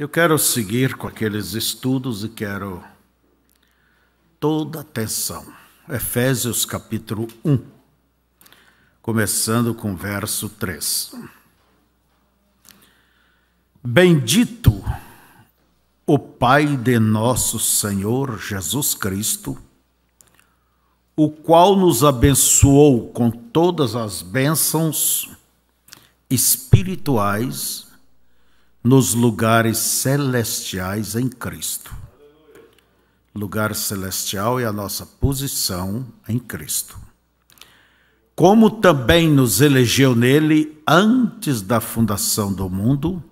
Eu quero seguir com aqueles estudos e quero toda atenção. Efésios capítulo 1, começando com verso 3. Bendito o Pai de nosso Senhor Jesus Cristo, o qual nos abençoou com todas as bênçãos espirituais nos lugares celestiais em Cristo. Lugar celestial é a nossa posição em Cristo. Como também nos elegeu nele antes da fundação do mundo,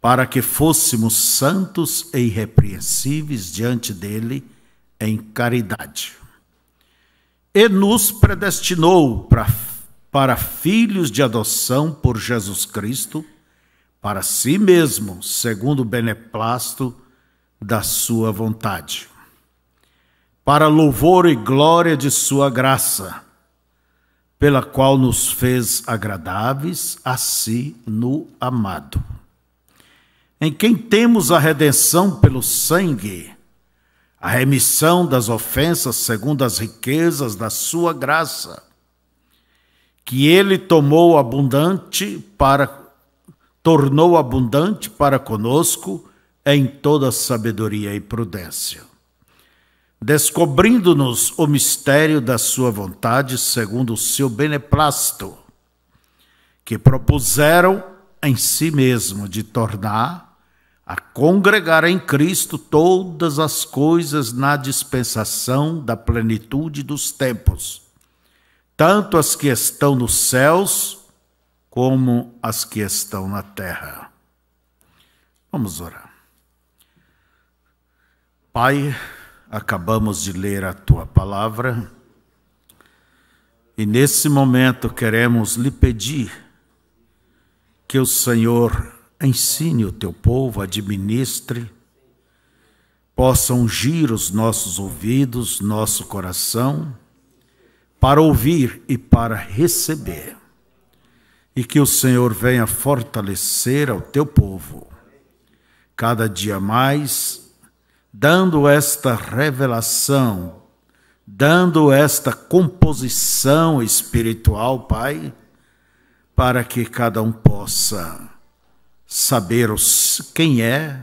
para que fôssemos santos e irrepreensíveis diante dele em caridade. E nos predestinou para, para filhos de adoção por Jesus Cristo para si mesmo, segundo o beneplácito da sua vontade, para louvor e glória de sua graça, pela qual nos fez agradáveis a si no amado, em quem temos a redenção pelo sangue, a remissão das ofensas segundo as riquezas da sua graça, que ele tomou abundante para tornou abundante para conosco em toda sabedoria e prudência, descobrindo-nos o mistério da sua vontade segundo o seu beneplácito, que propuseram em si mesmo de tornar a congregar em Cristo todas as coisas na dispensação da plenitude dos tempos, tanto as que estão nos céus como as que estão na terra. Vamos orar. Pai, acabamos de ler a tua palavra e nesse momento queremos lhe pedir que o Senhor ensine o teu povo, administre, possa ungir os nossos ouvidos, nosso coração, para ouvir e para receber e que o Senhor venha fortalecer ao teu povo, cada dia mais, dando esta revelação, dando esta composição espiritual, Pai, para que cada um possa saber quem é,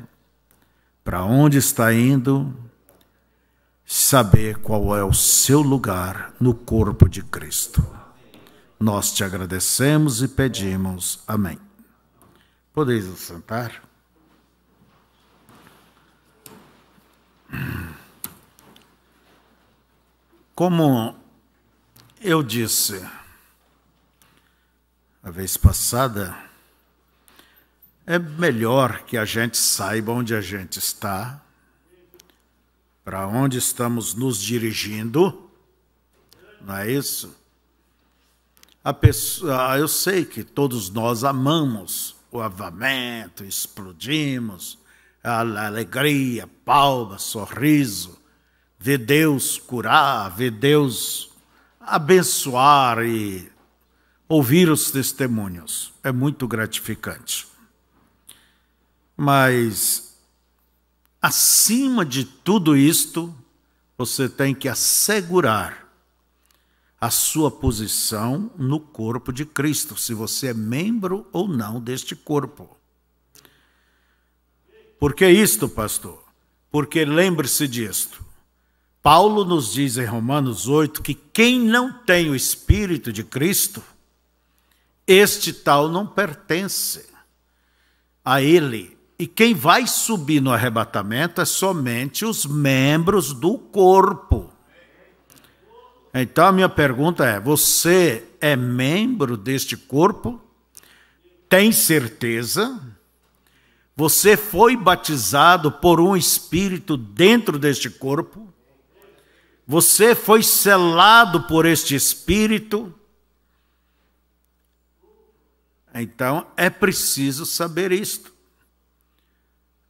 para onde está indo, saber qual é o seu lugar no corpo de Cristo. Nós te agradecemos e pedimos. Amém. Podeis sentar. Como eu disse a vez passada, é melhor que a gente saiba onde a gente está, para onde estamos nos dirigindo, não é isso? Pessoa, ah, eu sei que todos nós amamos o avamento, explodimos, a alegria, palma, sorriso, ver Deus curar, ver Deus abençoar e ouvir os testemunhos. É muito gratificante. Mas, acima de tudo isto, você tem que assegurar a sua posição no corpo de Cristo, se você é membro ou não deste corpo. Por que isto, pastor? Porque lembre-se disto. Paulo nos diz em Romanos 8 que quem não tem o Espírito de Cristo, este tal não pertence a ele. E quem vai subir no arrebatamento é somente os membros do corpo. Então a minha pergunta é: você é membro deste corpo? Tem certeza? Você foi batizado por um espírito dentro deste corpo? Você foi selado por este espírito? Então é preciso saber isto.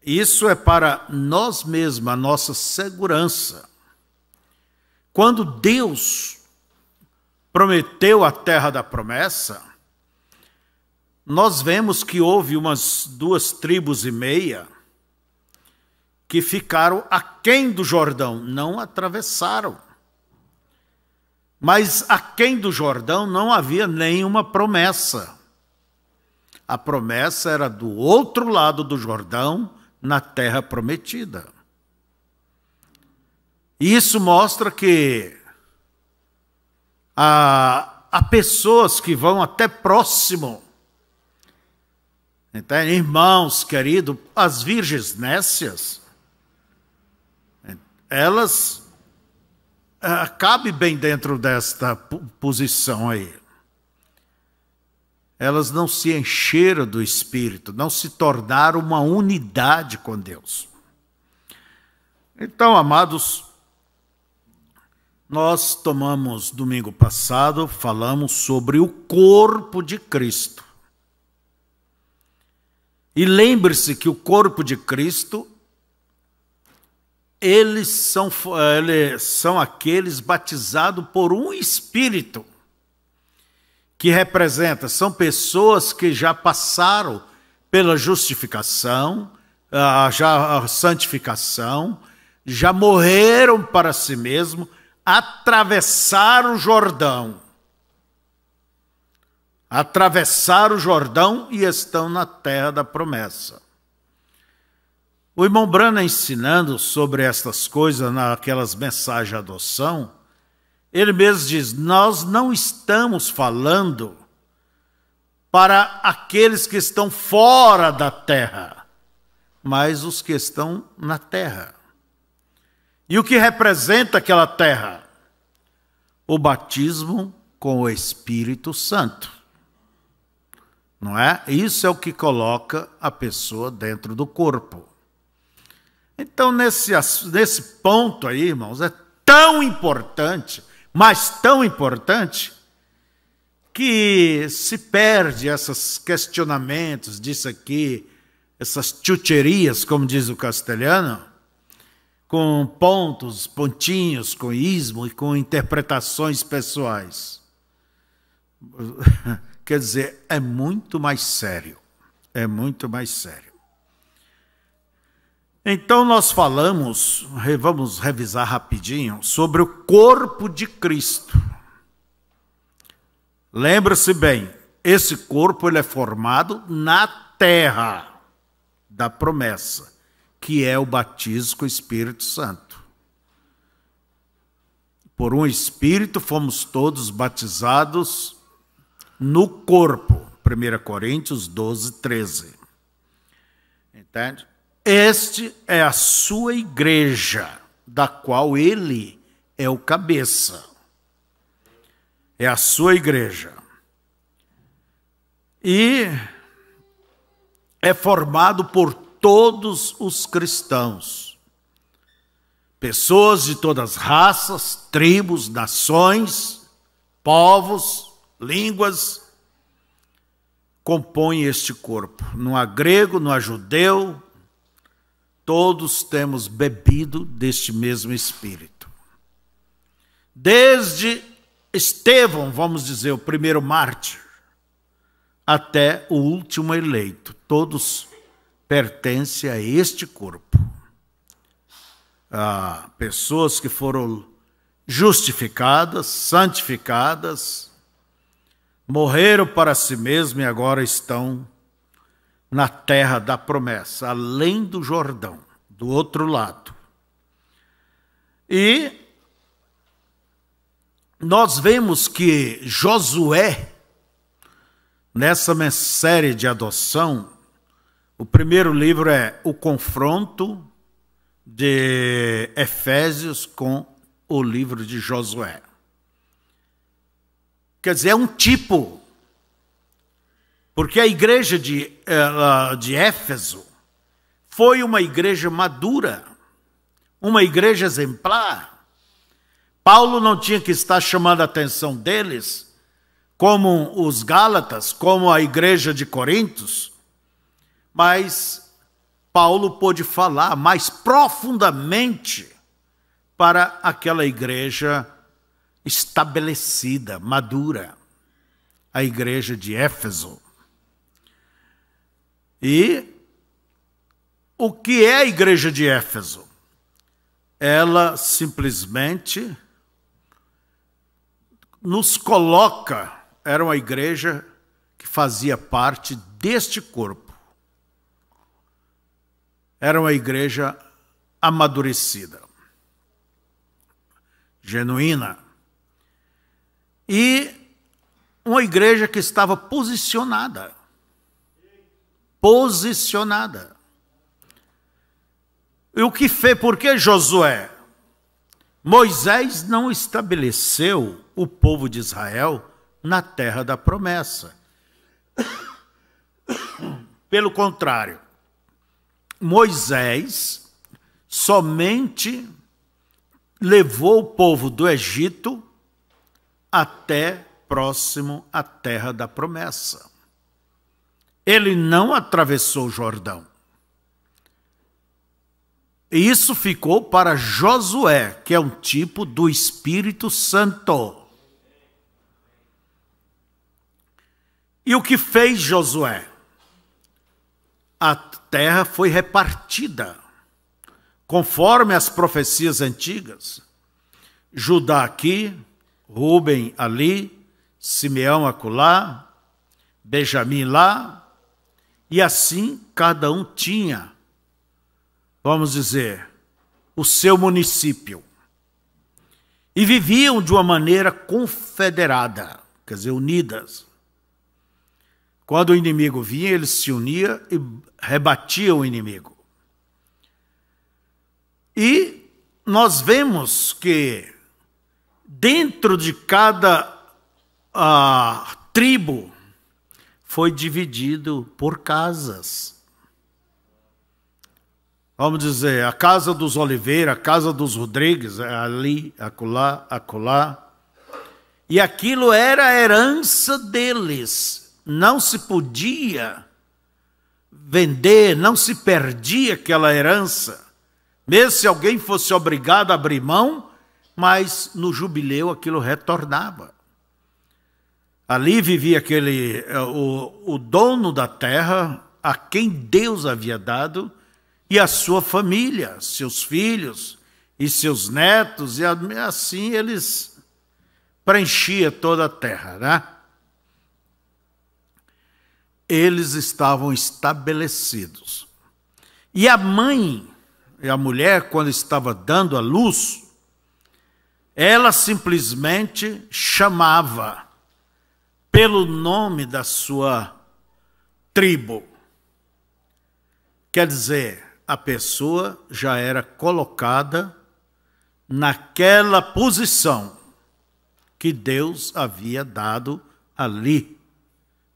Isso é para nós mesmos, a nossa segurança. Quando Deus prometeu a terra da promessa, nós vemos que houve umas duas tribos e meia que ficaram aquém do Jordão, não atravessaram. Mas aquém do Jordão não havia nenhuma promessa. A promessa era do outro lado do Jordão, na terra prometida. E isso mostra que há, há pessoas que vão até próximo então, irmãos queridos, as virgens nécias, elas uh, cabem bem dentro desta posição aí. Elas não se encheram do Espírito, não se tornaram uma unidade com Deus. Então, amados, nós tomamos domingo passado, falamos sobre o corpo de Cristo. E lembre-se que o corpo de Cristo, eles são, eles são aqueles batizados por um Espírito, que representa, são pessoas que já passaram pela justificação, já a santificação, já morreram para si mesmo, atravessaram o Jordão atravessaram o Jordão e estão na terra da promessa. O irmão Brana ensinando sobre estas coisas naquelas mensagens de adoção, ele mesmo diz: Nós não estamos falando para aqueles que estão fora da terra, mas os que estão na terra. E o que representa aquela terra? O batismo com o Espírito Santo não é? Isso é o que coloca a pessoa dentro do corpo. Então, nesse, nesse ponto aí, irmãos, é tão importante, mas tão importante, que se perde esses questionamentos disso aqui, essas chucherias, como diz o castelhano, com pontos, pontinhos, com ismo e com interpretações pessoais. Quer dizer, é muito mais sério. É muito mais sério. Então nós falamos, vamos revisar rapidinho, sobre o corpo de Cristo. Lembre-se bem, esse corpo ele é formado na terra da promessa, que é o batismo com o Espírito Santo. Por um Espírito fomos todos batizados no corpo. 1 Coríntios 12, 13. Entende? Este é a sua igreja, da qual ele é o cabeça. É a sua igreja. E é formado por todos os cristãos. Pessoas de todas as raças, tribos, nações, povos, línguas compõem este corpo. Não há grego, não há judeu, todos temos bebido deste mesmo Espírito. Desde Estevão, vamos dizer, o primeiro mártir, até o último eleito, todos pertencem a este corpo. Ah, pessoas que foram justificadas, santificadas, morreram para si mesmos e agora estão na terra da promessa, além do Jordão, do outro lado. E nós vemos que Josué, nessa série de adoção, o primeiro livro é o confronto de Efésios com o livro de Josué. Quer dizer, é um tipo. Porque a igreja de, de Éfeso foi uma igreja madura, uma igreja exemplar. Paulo não tinha que estar chamando a atenção deles, como os Gálatas, como a igreja de Corintos, mas Paulo pôde falar mais profundamente para aquela igreja estabelecida, madura, a igreja de Éfeso. E o que é a igreja de Éfeso? Ela simplesmente nos coloca, era uma igreja que fazia parte deste corpo. Era uma igreja amadurecida, genuína. E uma igreja que estava posicionada. Posicionada. E o que fez? Por que Josué? Moisés não estabeleceu o povo de Israel na terra da promessa. Pelo contrário, Moisés somente levou o povo do Egito até próximo à terra da promessa. Ele não atravessou o Jordão. E isso ficou para Josué, que é um tipo do Espírito Santo. E o que fez Josué? A terra foi repartida, conforme as profecias antigas. Judá aqui, Rubem ali, Simeão acolá, Benjamim lá, e assim cada um tinha, vamos dizer, o seu município. E viviam de uma maneira confederada, quer dizer, unidas. Quando o inimigo vinha, eles se uniam e rebatiam o inimigo. E nós vemos que dentro de cada uh, tribo foi dividido por casas. Vamos dizer, a casa dos Oliveira, a casa dos Rodrigues, é ali, acolá, acolá. E aquilo era a herança deles não se podia vender, não se perdia aquela herança, mesmo se alguém fosse obrigado a abrir mão, mas no jubileu aquilo retornava. Ali vivia aquele eh, o, o dono da terra, a quem Deus havia dado, e a sua família, seus filhos e seus netos, e assim eles preenchia toda a terra, né? Eles estavam estabelecidos. E a mãe, e a mulher, quando estava dando a luz, ela simplesmente chamava pelo nome da sua tribo. Quer dizer, a pessoa já era colocada naquela posição que Deus havia dado ali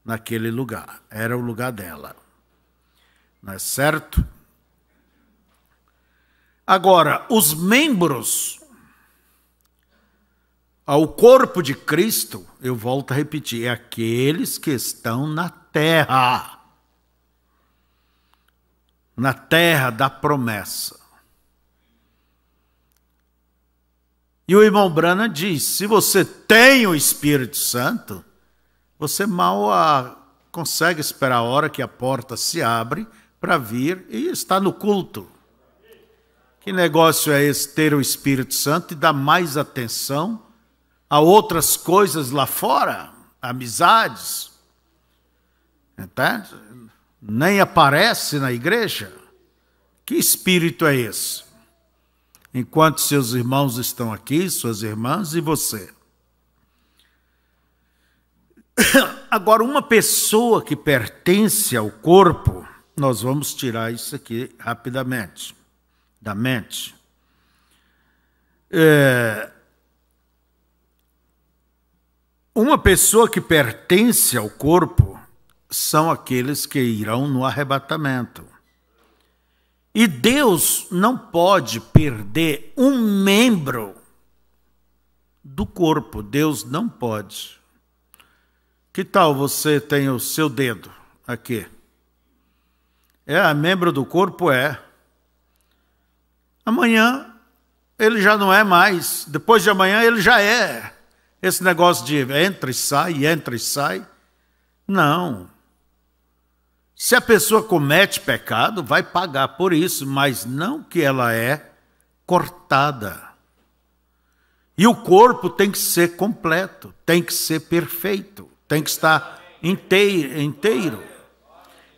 naquele lugar. Era o lugar dela. Não é certo? Agora, os membros ao corpo de Cristo, eu volto a repetir, é aqueles que estão na terra. Na terra da promessa. E o irmão Brana diz: se você tem o Espírito Santo, você mal a, consegue esperar a hora que a porta se abre para vir e está no culto. Que negócio é esse ter o Espírito Santo e dar mais atenção a outras coisas lá fora, amizades? Entende? Nem aparece na igreja? Que espírito é esse? Enquanto seus irmãos estão aqui, suas irmãs e você. Agora, uma pessoa que pertence ao corpo, nós vamos tirar isso aqui rapidamente, da mente. É, uma pessoa que pertence ao corpo são aqueles que irão no arrebatamento. E Deus não pode perder um membro do corpo, Deus não pode. Que tal você tem o seu dedo aqui? É membro do corpo? É. Amanhã ele já não é mais. Depois de amanhã ele já é. Esse negócio de entra e sai, entra e sai. Não. Se a pessoa comete pecado, vai pagar por isso, mas não que ela é cortada. E o corpo tem que ser completo, tem que ser perfeito, tem que estar inteiro. inteiro.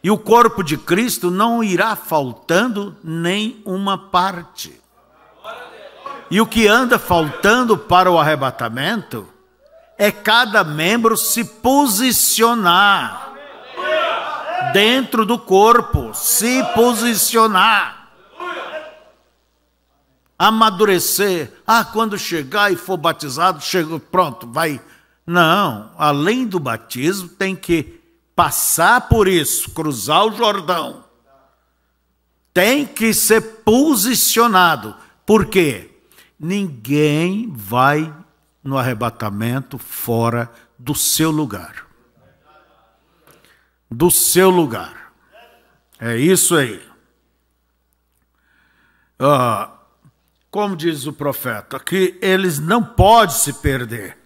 E o corpo de Cristo não irá faltando nem uma parte. E o que anda faltando para o arrebatamento é cada membro se posicionar dentro do corpo, se posicionar. Amadurecer. Ah, quando chegar e for batizado, chegou, pronto, vai. Não, além do batismo, tem que passar por isso, cruzar o Jordão, tem que ser posicionado. Por quê? Ninguém vai no arrebatamento fora do seu lugar. Do seu lugar. É isso aí. Ah, como diz o profeta, que eles não podem se perder.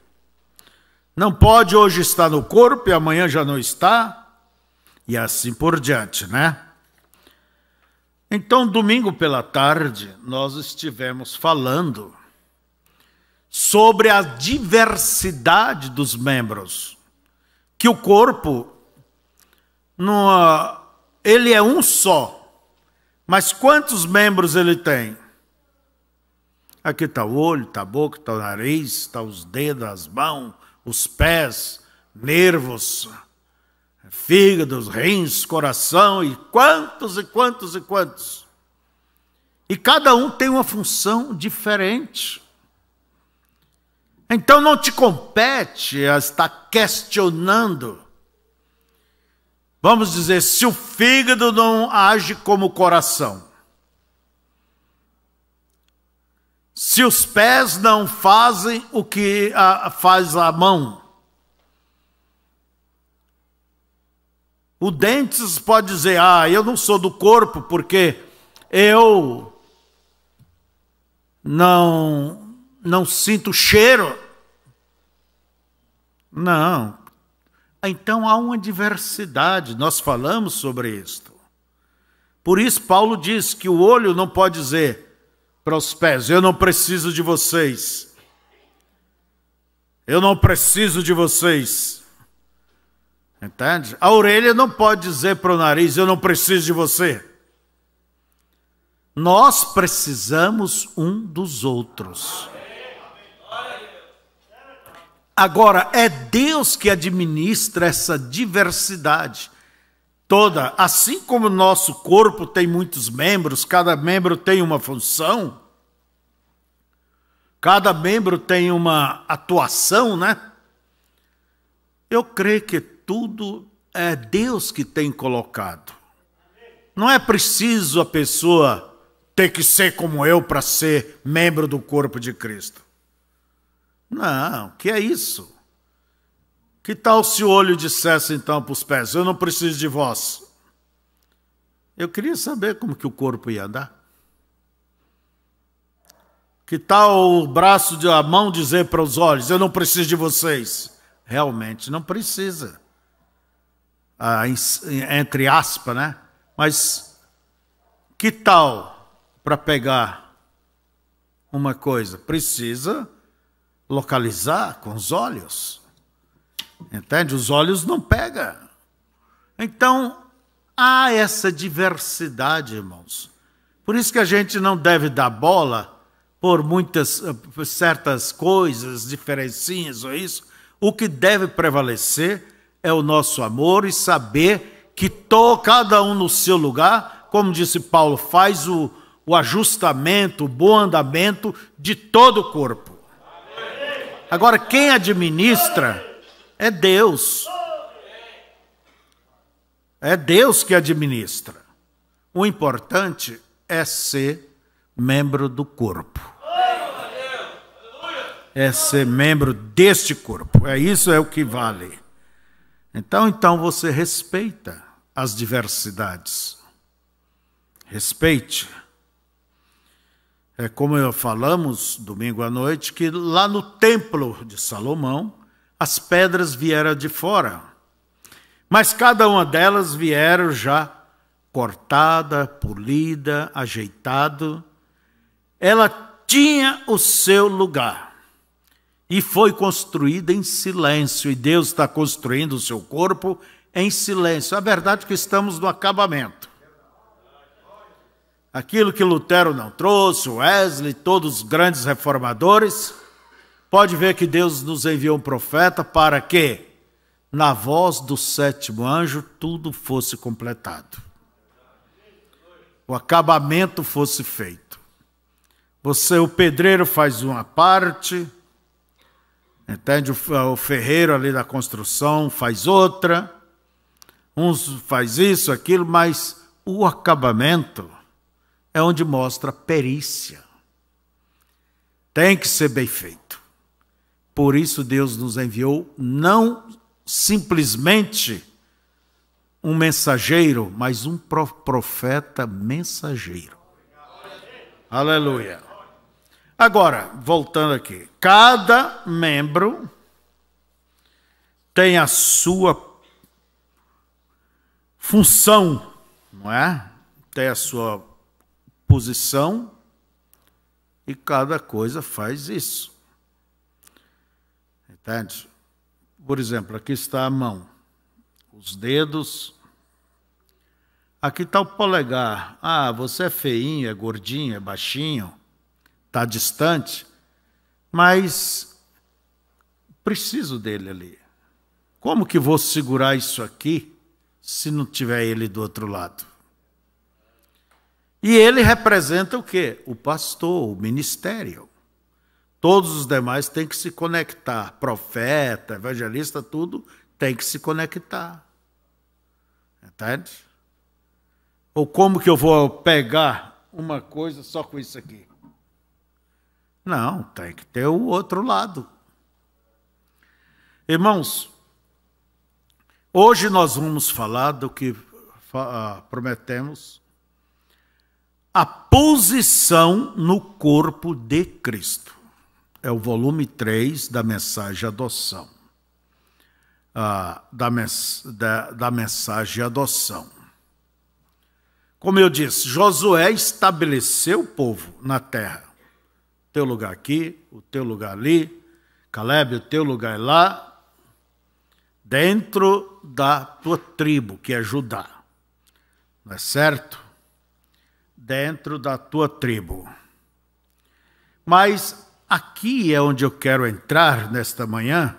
Não pode hoje estar no corpo e amanhã já não está, e assim por diante, né? Então, domingo pela tarde, nós estivemos falando sobre a diversidade dos membros, que o corpo não, ele é um só, mas quantos membros ele tem? Aqui está o olho, está a boca, está o nariz, está os dedos, as mãos, os pés, nervos, fígados, rins, coração e quantos e quantos e quantos. E cada um tem uma função diferente. Então não te compete a estar questionando. Vamos dizer, se o fígado não age como o coração, se os pés não fazem o que a, faz a mão. O dentes pode dizer: Ah, eu não sou do corpo porque eu não não sinto cheiro. Não. Então há uma diversidade, nós falamos sobre isto. Por isso Paulo diz que o olho não pode dizer para os pés: Eu não preciso de vocês. Eu não preciso de vocês. Entende? A orelha não pode dizer para o nariz: Eu não preciso de você. Nós precisamos um dos outros. Agora, é Deus que administra essa diversidade toda, assim como o nosso corpo tem muitos membros, cada membro tem uma função, cada membro tem uma atuação, né? Eu creio que tudo é Deus que tem colocado. Não é preciso a pessoa ter que ser como eu para ser membro do corpo de Cristo. Não, que é isso? Que tal se o olho dissesse então para os pés: Eu não preciso de vós? Eu queria saber como que o corpo ia andar. Que tal o braço de a mão dizer para os olhos: Eu não preciso de vocês? Realmente não precisa. Ah, entre aspas, né? Mas que tal para pegar uma coisa? Precisa localizar com os olhos. Entende? Os olhos não pegam. Então, há essa diversidade, irmãos. Por isso que a gente não deve dar bola por muitas por certas coisas, diferencinhas ou isso. O que deve prevalecer é o nosso amor e saber que tô, cada um no seu lugar, como disse Paulo, faz o, o ajustamento, o bom andamento de todo o corpo. Agora, quem administra é Deus. É Deus que administra. O importante é ser membro do corpo. É ser membro deste corpo. É isso é o que vale. Então, então você respeita as diversidades. Respeite. É como falamos domingo à noite que lá no templo de Salomão as pedras vieram de fora. Mas cada uma delas vieram já cortada, polida, ajeitado. Ela tinha o seu lugar e foi construída em silêncio. E Deus está construindo o seu corpo em silêncio. A verdade é que estamos no acabamento. Aquilo que Lutero não trouxe, Wesley, todos os grandes reformadores, pode ver que Deus nos enviou um profeta para que, na voz do sétimo anjo, tudo fosse completado. O acabamento fosse feito. Você, o pedreiro, faz uma parte, entende? O ferreiro ali da construção faz outra, uns faz isso, aquilo, mas o acabamento é onde mostra perícia. Tem que ser bem feito. Por isso Deus nos enviou não simplesmente um mensageiro, mas um profeta mensageiro. Aleluia. Agora, voltando aqui, cada membro tem a sua função, não é? Tem a sua posição e cada coisa faz isso. Por exemplo, aqui está a mão, os dedos. Aqui está o polegar. Ah, você é feinho, é gordinho, é baixinho, está distante, mas preciso dele ali. Como que vou segurar isso aqui se não tiver ele do outro lado? E ele representa o quê? O pastor, o ministério. Todos os demais têm que se conectar. Profeta, evangelista, tudo tem que se conectar. Entende? Ou como que eu vou pegar uma coisa só com isso aqui? Não, tem que ter o outro lado. Irmãos, hoje nós vamos falar do que ah, prometemos a posição no corpo de Cristo. É o volume 3 da mensagem adoção. Ah, da, da, da mensagem adoção. Como eu disse, Josué estabeleceu o povo na terra. Teu lugar aqui, o teu lugar ali, Caleb, o teu lugar lá, dentro da tua tribo, que é Judá. Não é certo? dentro da tua tribo. Mas aqui é onde eu quero entrar nesta manhã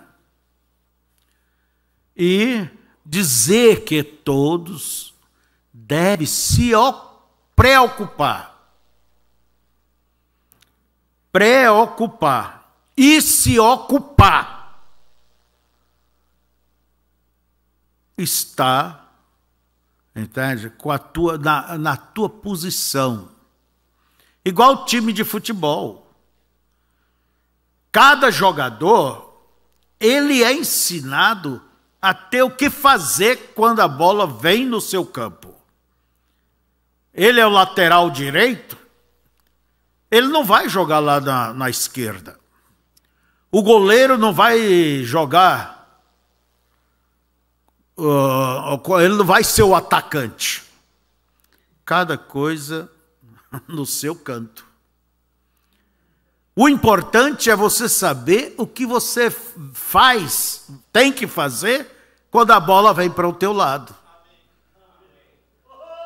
e dizer que todos devem se preocupar. Preocupar e se ocupar. Está entende? Com a tua, na, na tua posição. Igual time de futebol. Cada jogador, ele é ensinado a ter o que fazer quando a bola vem no seu campo. Ele é o lateral direito, ele não vai jogar lá na, na esquerda. O goleiro não vai jogar uh, ele não vai ser o atacante. Cada coisa no seu canto. O importante é você saber o que você faz, tem que fazer, quando a bola vem para o teu lado.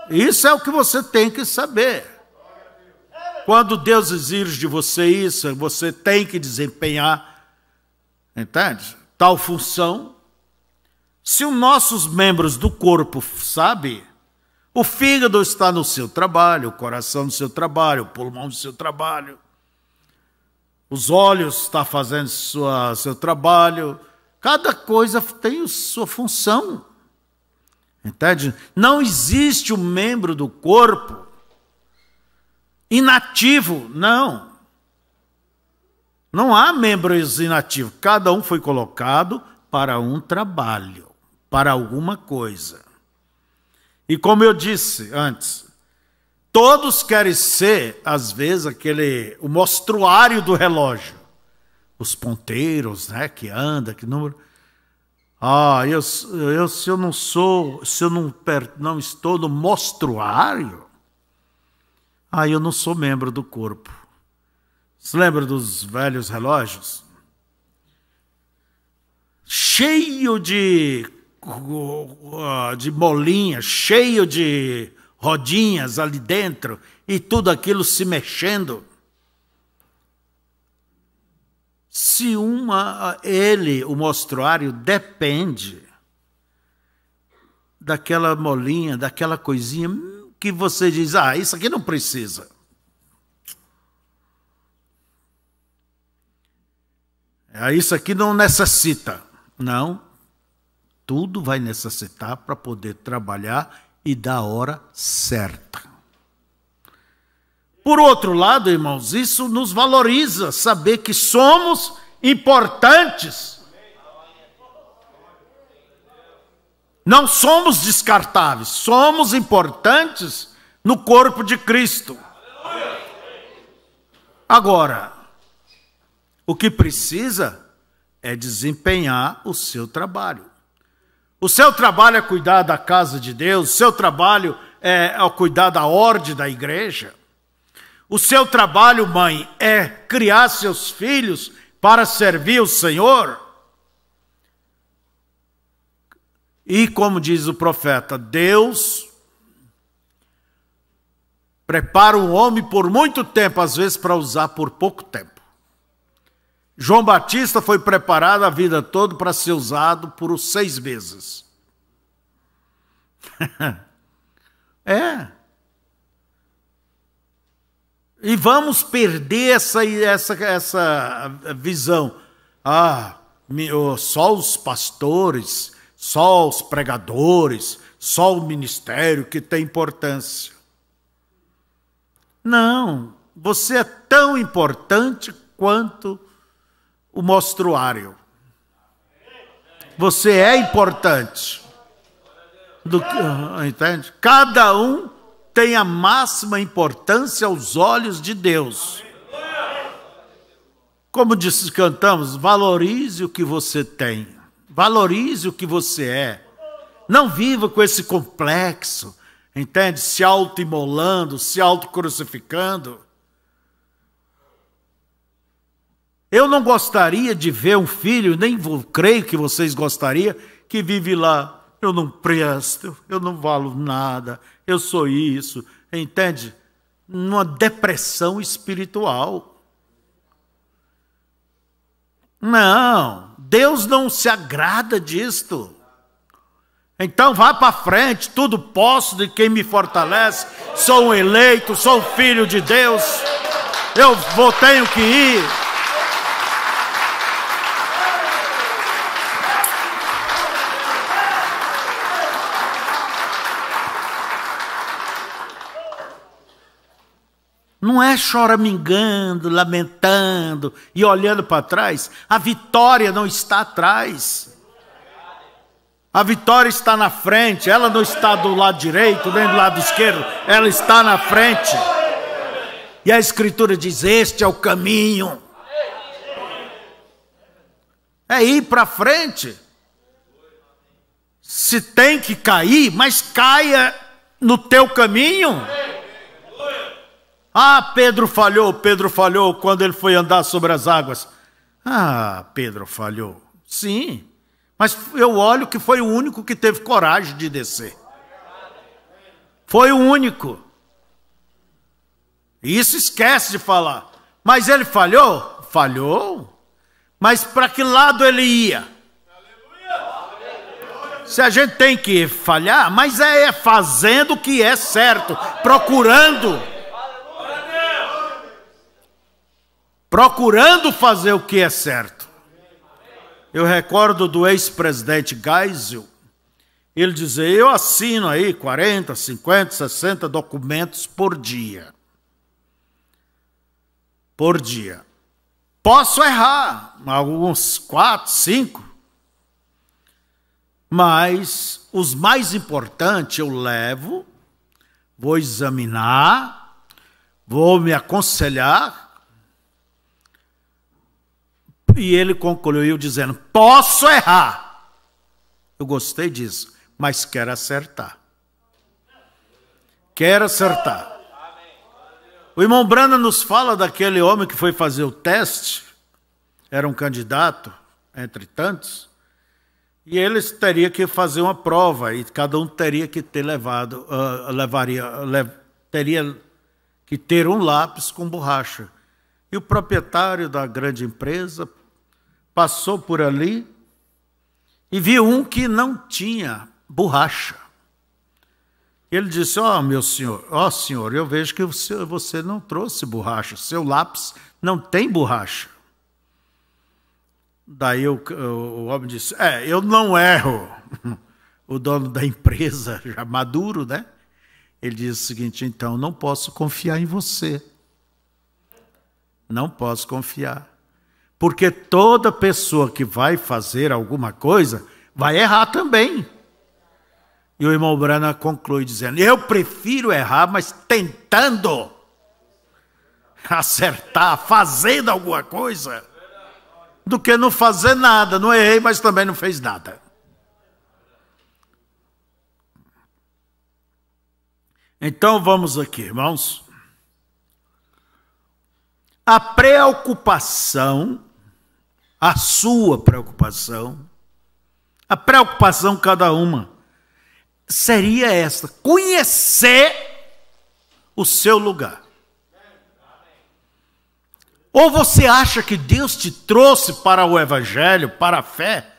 Isso é o que você tem que saber. Quando Deus exige de você isso, você tem que desempenhar, entende? Tal função, se os nossos membros do corpo sabe, o fígado está no seu trabalho, o coração no seu trabalho, o pulmão no seu trabalho, os olhos está fazendo sua, seu trabalho, cada coisa tem sua função. Entende? Não existe um membro do corpo inativo, não. Não há membros inativos. Cada um foi colocado para um trabalho para alguma coisa. E como eu disse antes, todos querem ser, às vezes, aquele o mostruário do relógio. Os ponteiros, né, que anda, que número. Ah, eu, eu, se eu não sou, se eu não, não estou no mostruário, ah, eu não sou membro do corpo. Se lembra dos velhos relógios? Cheio de, de molinha, cheio de rodinhas ali dentro e tudo aquilo se mexendo. Se uma ele, o mostruário, depende daquela molinha, daquela coisinha que você diz: "Ah, isso aqui não precisa". Ah, isso aqui não necessita. Não. Tudo vai necessitar para poder trabalhar e dar a hora certa. Por outro lado, irmãos, isso nos valoriza saber que somos importantes. Não somos descartáveis, somos importantes no corpo de Cristo. Agora, o que precisa é desempenhar o seu trabalho. O seu trabalho é cuidar da casa de Deus, o seu trabalho é, é cuidar da ordem da igreja. O seu trabalho, mãe, é criar seus filhos para servir o Senhor? E como diz o profeta, Deus prepara um homem por muito tempo, às vezes para usar por pouco tempo. João Batista foi preparado a vida toda para ser usado por seis meses. é. E vamos perder essa, essa, essa visão. Ah, só os pastores, só os pregadores, só o ministério que tem importância. Não, você é tão importante quanto o mostruário. Você é importante. Do ah, entende? Cada um tem a máxima importância aos olhos de Deus. Como disse, cantamos, valorize o que você tem, valorize o que você é. Não viva com esse complexo, entende? Se auto-imolando, se auto-crucificando. Eu não gostaria de ver um filho, nem creio que vocês gostariam, que vive lá eu não presto, eu não valo nada, eu sou isso, entende? Numa depressão espiritual. Não, Deus não se agrada disto. Então vá para frente, tudo posso de quem me fortalece. Sou um eleito, sou um filho de Deus. Eu vou tenho que ir. Não é choramingando, lamentando e olhando para trás. A vitória não está atrás. A vitória está na frente, ela não está do lado direito nem do lado esquerdo, ela está na frente. E a Escritura diz: Este é o caminho. É ir para frente. Se tem que cair, mas caia no teu caminho. Ah, Pedro falhou, Pedro falhou quando ele foi andar sobre as águas. Ah, Pedro falhou. Sim, mas eu olho que foi o único que teve coragem de descer. Foi o único. Isso esquece de falar. Mas ele falhou? Falhou. Mas para que lado ele ia? Se a gente tem que falhar, mas é fazendo o que é certo, procurando procurando fazer o que é certo. Eu recordo do ex-presidente Geisel, ele dizia: Eu assino aí 40, 50, 60 documentos por dia. Por dia. Posso errar, alguns quatro, cinco, mas os mais importantes eu levo, vou examinar, vou me aconselhar e ele concluiu dizendo: Posso errar, Eu gostei disso, mas quero acertar. Quero acertar. O irmão Brana nos fala daquele homem que foi fazer o teste, era um candidato, entre tantos, e eles teriam que fazer uma prova, e cada um teria que ter levado, uh, levaria, lev, teria que ter um lápis com borracha. E o proprietário da grande empresa passou por ali e viu um que não tinha borracha. Ele disse: Ó, oh, meu senhor, ó, oh, senhor, eu vejo que você não trouxe borracha, seu lápis não tem borracha. Daí o, o homem disse: É, eu não erro. O dono da empresa, já maduro, né? Ele disse o seguinte: Então, não posso confiar em você. Não posso confiar. Porque toda pessoa que vai fazer alguma coisa vai errar também. E o irmão Brana conclui dizendo: Eu prefiro errar, mas tentando acertar, fazendo alguma coisa, do que não fazer nada. Não errei, mas também não fez nada. Então vamos aqui, irmãos. A preocupação, a sua preocupação, a preocupação cada uma seria esta: conhecer o seu lugar. Ou você acha que Deus te trouxe para o Evangelho, para a fé,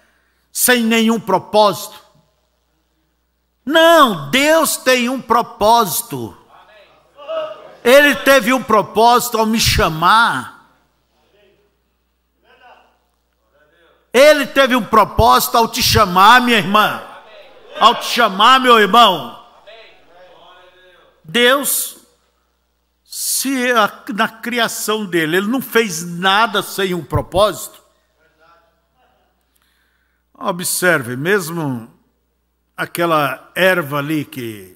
sem nenhum propósito? Não, Deus tem um propósito. Ele teve um propósito ao me chamar. Ele teve um propósito ao te chamar, minha irmã ao te chamar, meu irmão. Deus, se na criação dele ele não fez nada sem um propósito, observe, mesmo aquela erva ali que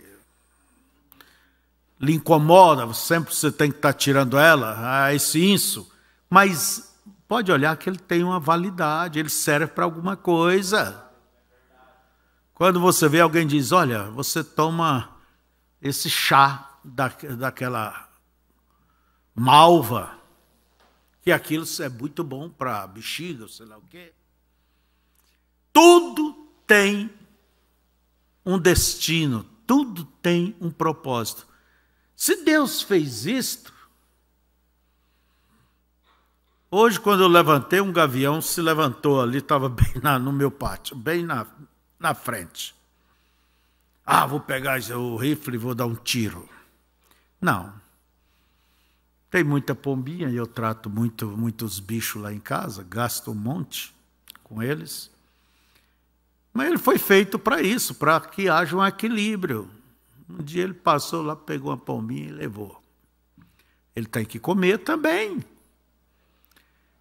lhe incomoda, sempre você tem que estar tirando ela, ah, esse inso, mas pode olhar que ele tem uma validade, ele serve para alguma coisa. Quando você vê alguém diz, olha, você toma esse chá da, daquela malva, que aquilo é muito bom para bexiga, sei lá o quê. Tudo tem um destino, tudo tem um propósito. Se Deus fez isto, hoje quando eu levantei, um gavião se levantou ali, estava bem na, no meu pátio, bem na, na frente. Ah, vou pegar o rifle e vou dar um tiro. Não. Tem muita pombinha e eu trato muito, muitos bichos lá em casa, gasto um monte com eles. Mas ele foi feito para isso, para que haja um equilíbrio. Um dia ele passou lá, pegou uma pombinha e levou. Ele tem que comer também.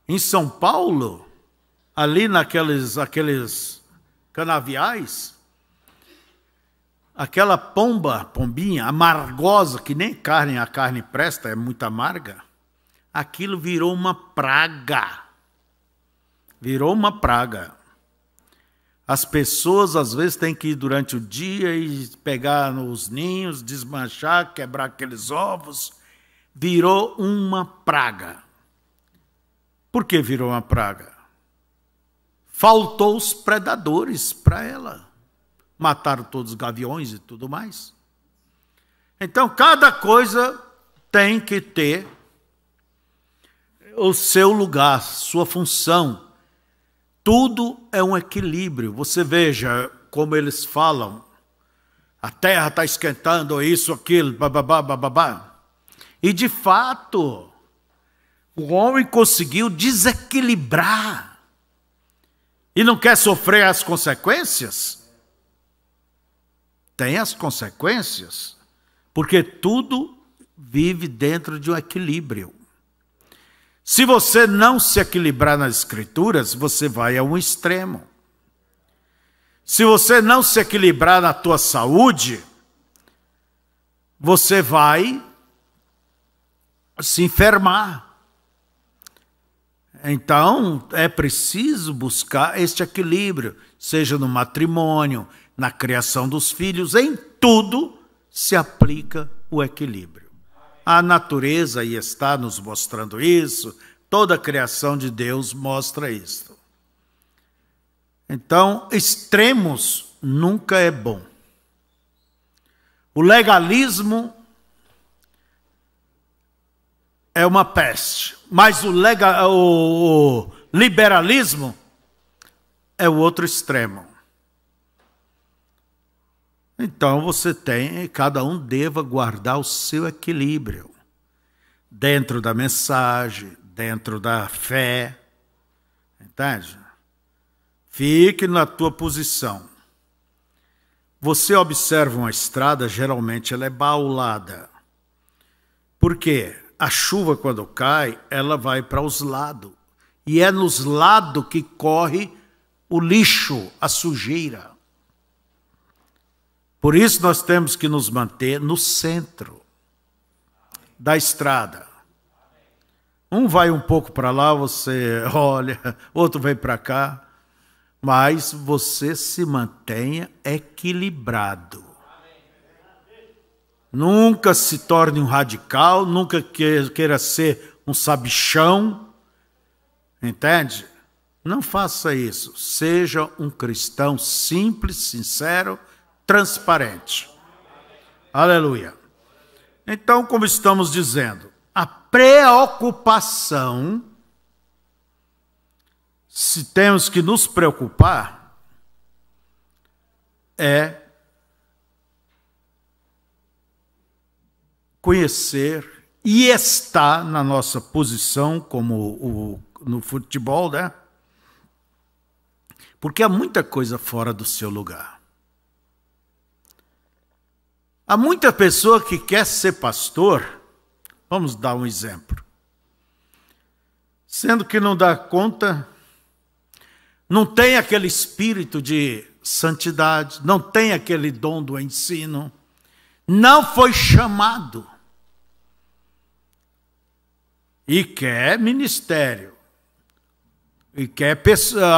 Em São Paulo, ali naqueles aqueles canaviais, aquela pomba, pombinha, amargosa, que nem carne, a carne presta, é muito amarga, aquilo virou uma praga. Virou uma praga. As pessoas às vezes têm que ir durante o dia e pegar nos ninhos, desmanchar, quebrar aqueles ovos. Virou uma praga. Por que virou uma praga? faltou os predadores para ela. Mataram todos os gaviões e tudo mais. Então, cada coisa tem que ter o seu lugar, sua função. Tudo é um equilíbrio. Você veja como eles falam. A terra está esquentando, isso, aquilo, bababá, bababá. E de fato, o homem conseguiu desequilibrar e não quer sofrer as consequências? Tem as consequências, porque tudo vive dentro de um equilíbrio. Se você não se equilibrar nas escrituras, você vai a um extremo. Se você não se equilibrar na tua saúde, você vai se enfermar. Então, é preciso buscar este equilíbrio, seja no matrimônio, na criação dos filhos, em tudo se aplica o equilíbrio. A natureza aí está nos mostrando isso, toda a criação de Deus mostra isso. Então, extremos nunca é bom. O legalismo é uma peste, mas o, legal, o liberalismo é o outro extremo. Então você tem, cada um deva guardar o seu equilíbrio dentro da mensagem, dentro da fé. Entende? Fique na tua posição. Você observa uma estrada, geralmente ela é baulada. Por quê? A chuva, quando cai, ela vai para os lados. E é nos lados que corre o lixo, a sujeira. Por isso nós temos que nos manter no centro da estrada. Um vai um pouco para lá, você olha, outro vem para cá, mas você se mantenha equilibrado. Nunca se torne um radical, nunca queira ser um sabichão, entende? Não faça isso. Seja um cristão simples, sincero transparente. Aleluia. Então, como estamos dizendo, a preocupação, se temos que nos preocupar, é conhecer e estar na nossa posição como o, no futebol, né? Porque há muita coisa fora do seu lugar. Há muita pessoa que quer ser pastor, vamos dar um exemplo, sendo que não dá conta, não tem aquele espírito de santidade, não tem aquele dom do ensino, não foi chamado e quer ministério, e quer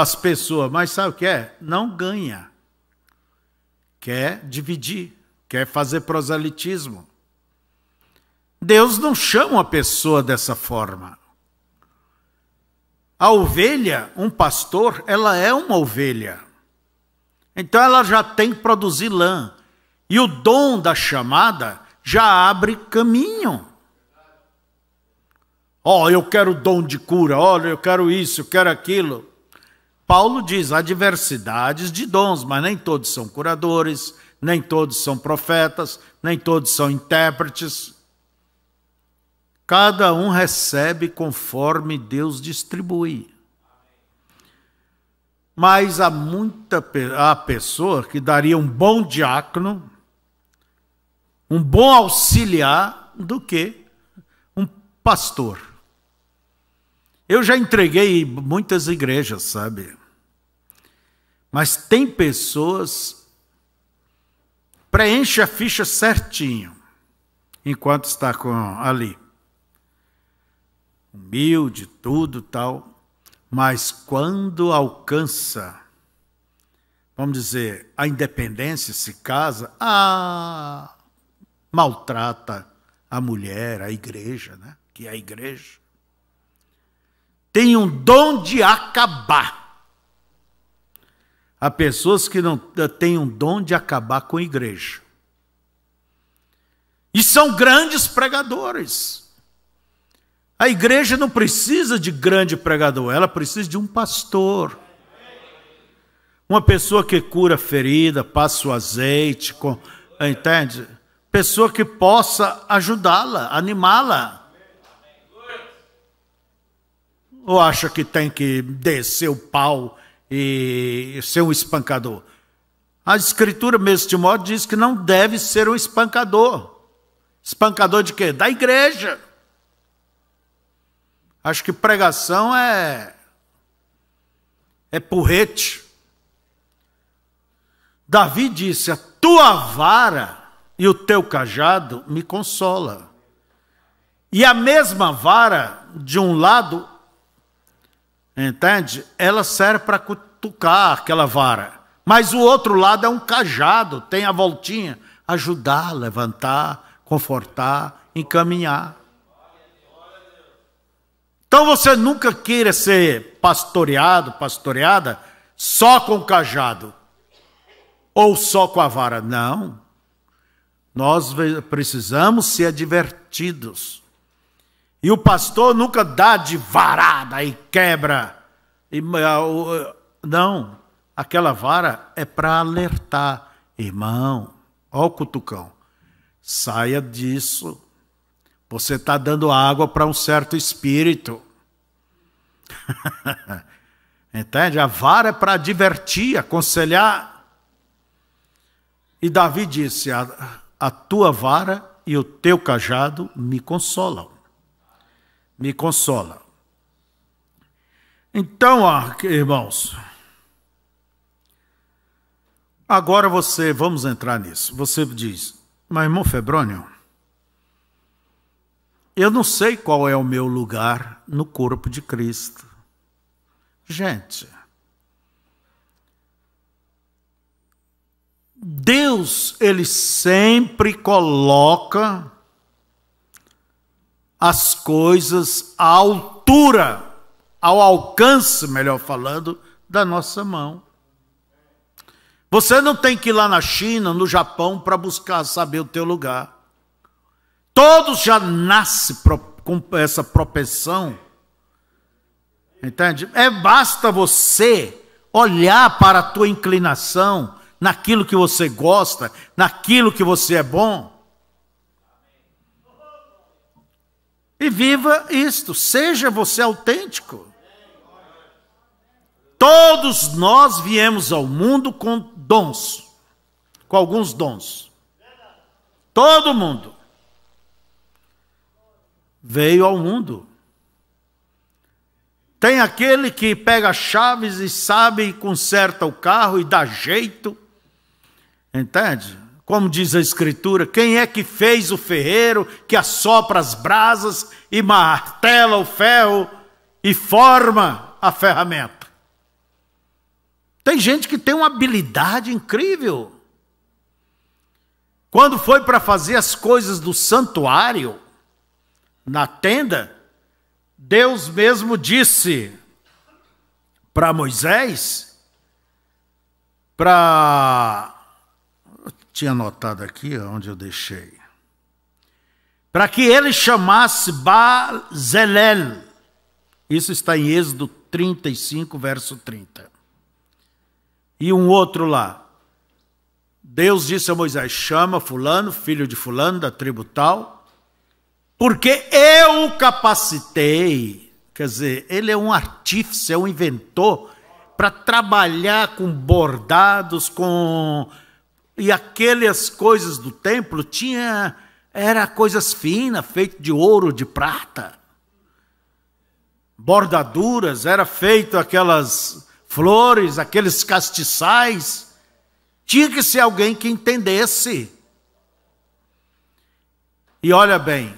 as pessoas, mas sabe o que é? Não ganha, quer dividir quer fazer proselitismo. Deus não chama uma pessoa dessa forma. A ovelha, um pastor, ela é uma ovelha. Então ela já tem que produzir lã. E o dom da chamada já abre caminho. Ó, oh, eu quero dom de cura, olha, eu quero isso, eu quero aquilo. Paulo diz: há diversidades de dons, mas nem todos são curadores, nem todos são profetas, nem todos são intérpretes. Cada um recebe conforme Deus distribui. Mas há muita há pessoa que daria um bom diácono, um bom auxiliar, do que um pastor. Eu já entreguei muitas igrejas, sabe? Mas tem pessoas preenche a ficha certinho, enquanto está com ali. Humilde, tudo tal, mas quando alcança, vamos dizer, a independência, se casa, ah, maltrata a mulher, a igreja, né? que é a igreja. Tem um dom de acabar. Há pessoas que não têm um dom de acabar com a igreja. E são grandes pregadores. A igreja não precisa de grande pregador, ela precisa de um pastor. Uma pessoa que cura ferida, passa o azeite, com, entende? Pessoa que possa ajudá-la, animá-la. Ou acha que tem que descer o pau e ser um espancador. A escritura mesmo de modo diz que não deve ser um espancador. Espancador de quê? Da igreja. Acho que pregação é é porrete. Davi disse: "A tua vara e o teu cajado me consola". E a mesma vara de um lado Entende? Ela serve para cutucar aquela vara. Mas o outro lado é um cajado, tem a voltinha, ajudar, levantar, confortar, encaminhar. Então você nunca queira ser pastoreado, pastoreada só com o cajado ou só com a vara. Não. Nós precisamos ser advertidos. E o pastor nunca dá de varada e quebra. Não, aquela vara é para alertar. Irmão, ó o cutucão, saia disso. Você está dando água para um certo espírito. Entende? A vara é para divertir, aconselhar. E Davi disse: a, a tua vara e o teu cajado me consolam me consola. Então, irmãos, agora você, vamos entrar nisso. Você diz, mas irmão Febrônio, eu não sei qual é o meu lugar no corpo de Cristo. Gente, Deus, ele sempre coloca as coisas à altura, ao alcance, melhor falando, da nossa mão. Você não tem que ir lá na China, no Japão, para buscar saber o teu lugar. Todos já nascem com essa propensão. Entende? É basta você olhar para a tua inclinação, naquilo que você gosta, naquilo que você é bom. E viva isto, seja você autêntico. Todos nós viemos ao mundo com dons, com alguns dons. Todo mundo veio ao mundo. Tem aquele que pega chaves e sabe conserta o carro e dá jeito. Entende? Como diz a Escritura, quem é que fez o ferreiro que assopra as brasas e martela o ferro e forma a ferramenta? Tem gente que tem uma habilidade incrível. Quando foi para fazer as coisas do santuário, na tenda, Deus mesmo disse para Moisés, para tinha anotado aqui onde eu deixei. Para que ele chamasse Bazelel. Isso está em Êxodo 35, verso 30. E um outro lá. Deus disse a Moisés: chama Fulano, filho de Fulano, da tribo tal, porque eu o capacitei. Quer dizer, ele é um artífice, é um inventor para trabalhar com bordados, com e aquelas coisas do templo tinha era coisas finas, feitas de ouro, de prata. Bordaduras, era feito aquelas flores, aqueles castiçais. Tinha que ser alguém que entendesse. E olha bem,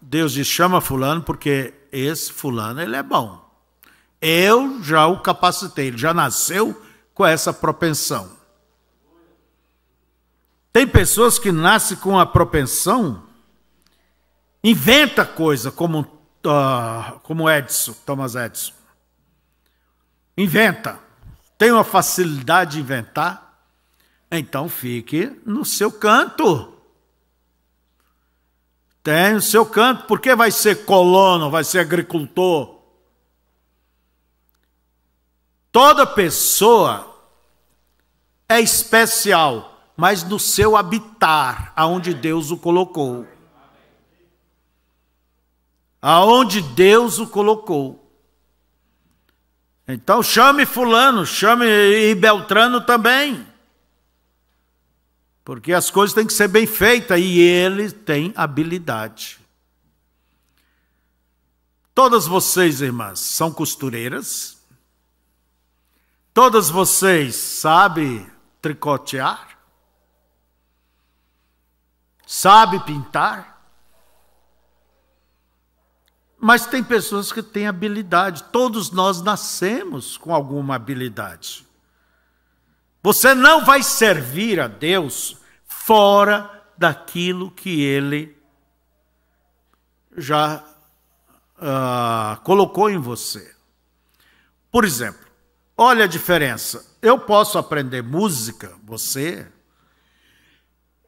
Deus diz: chama Fulano, porque esse Fulano ele é bom. Eu já o capacitei, ele já nasceu com essa propensão. Tem pessoas que nascem com a propensão, inventa coisa, como, uh, como Edson, Thomas Edison. Inventa. Tem uma facilidade de inventar, então fique no seu canto. Tem o seu canto, porque vai ser colono, vai ser agricultor. Toda pessoa é especial mas no seu habitar, aonde Deus o colocou. Aonde Deus o colocou. Então chame fulano, chame e Beltrano também. Porque as coisas têm que ser bem feitas e ele tem habilidade. Todas vocês, irmãs, são costureiras? Todas vocês sabem tricotear? Sabe pintar? Mas tem pessoas que têm habilidade. Todos nós nascemos com alguma habilidade. Você não vai servir a Deus fora daquilo que Ele já uh, colocou em você. Por exemplo, olha a diferença. Eu posso aprender música, você,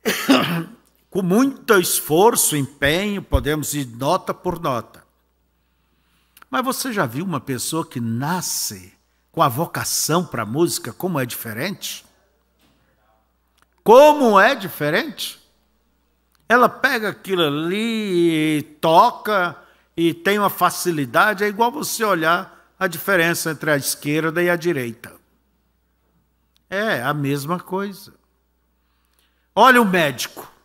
com muito esforço, empenho, podemos ir nota por nota. Mas você já viu uma pessoa que nasce com a vocação para a música, como é diferente? Como é diferente? Ela pega aquilo ali, toca e tem uma facilidade, é igual você olhar a diferença entre a esquerda e a direita. É a mesma coisa. Olha o médico.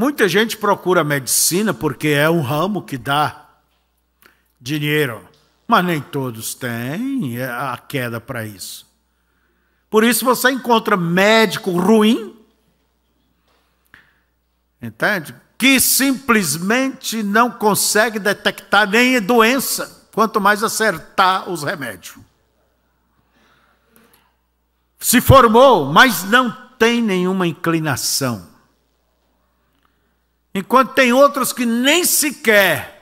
Muita gente procura medicina porque é um ramo que dá dinheiro, mas nem todos têm a queda para isso. Por isso você encontra médico ruim, entende? Que simplesmente não consegue detectar nem doença, quanto mais acertar os remédios. Se formou, mas não tem nenhuma inclinação. Enquanto tem outros que nem sequer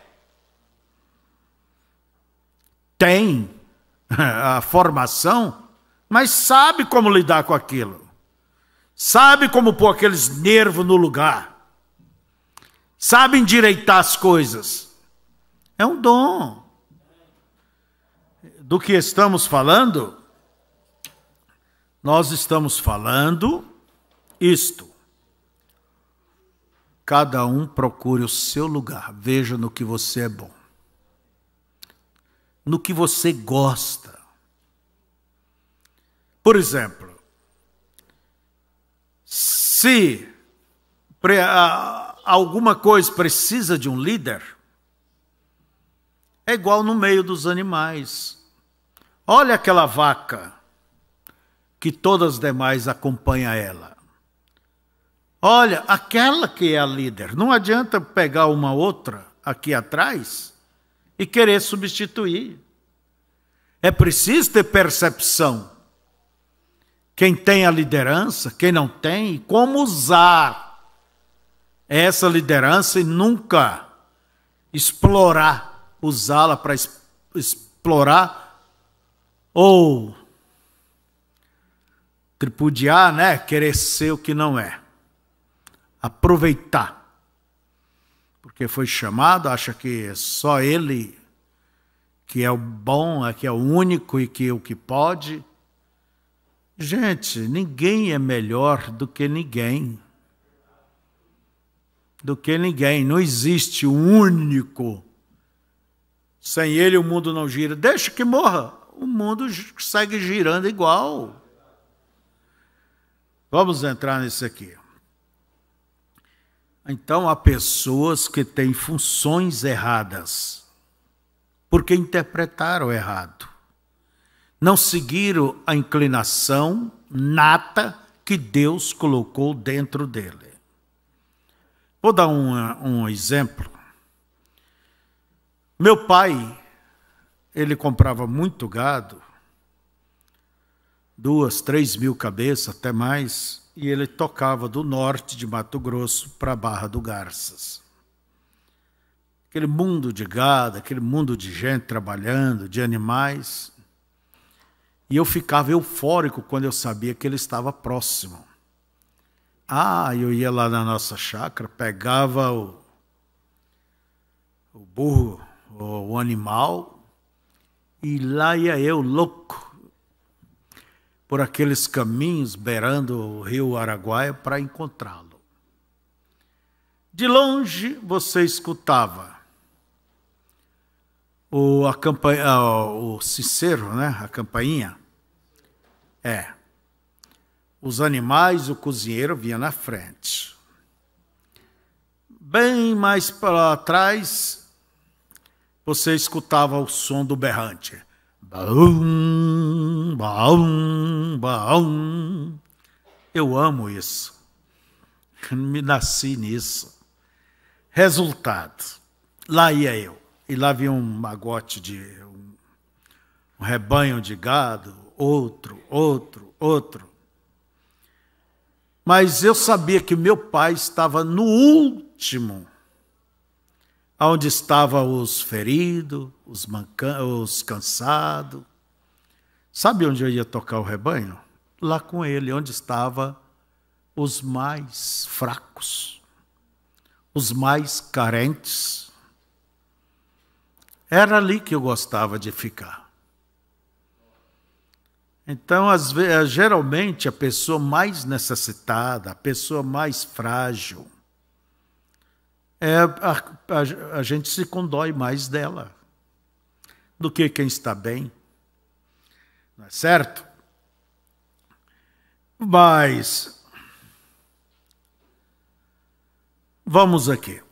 tem a formação, mas sabe como lidar com aquilo. Sabe como pôr aqueles nervos no lugar. Sabe endireitar as coisas. É um dom. Do que estamos falando? Nós estamos falando isto. Cada um procure o seu lugar, veja no que você é bom no que você gosta. Por exemplo, se alguma coisa precisa de um líder, é igual no meio dos animais. Olha aquela vaca que todas as demais acompanham ela. Olha, aquela que é a líder. Não adianta pegar uma outra aqui atrás e querer substituir. É preciso ter percepção. Quem tem a liderança, quem não tem, como usar essa liderança e nunca explorar, usá-la para explorar ou tripudiar, né? Querer ser o que não é. Aproveitar porque foi chamado, acha que só ele que é o bom, é que é o único e que é o que pode. Gente, ninguém é melhor do que ninguém. Do que ninguém. Não existe um único. Sem ele o mundo não gira. Deixa que morra. O mundo segue girando igual. Vamos entrar nisso aqui. Então há pessoas que têm funções erradas, porque interpretaram errado. Não seguiram a inclinação nata que Deus colocou dentro dele. Vou dar um, um exemplo. Meu pai, ele comprava muito gado, duas, três mil cabeças, até mais, e ele tocava do norte de Mato Grosso para a Barra do Garças. Aquele mundo de gado, aquele mundo de gente trabalhando, de animais. E eu ficava eufórico quando eu sabia que ele estava próximo. Ah, eu ia lá na nossa chácara, pegava o, o burro, o, o animal, e lá ia eu, louco, por aqueles caminhos beirando o rio Araguaia para encontrá-lo. De longe você escutava o, a campanha, o cicero, né? a campainha. É. Os animais, o cozinheiro vinha na frente. Bem mais para trás, você escutava o som do berrante. Baum, baum, baum. Eu amo isso. Me nasci nisso. Resultado: lá ia eu. e lá vinha um magote de um, um rebanho de gado, outro, outro, outro. Mas eu sabia que meu pai estava no último, onde estavam os feridos, os, os cansados. Sabe onde eu ia tocar o rebanho? Lá com ele, onde estavam os mais fracos, os mais carentes. Era ali que eu gostava de ficar. Então, geralmente, a pessoa mais necessitada, a pessoa mais frágil, é, a, a, a gente se condói mais dela do que quem está bem. Não é certo? Mas, vamos aqui.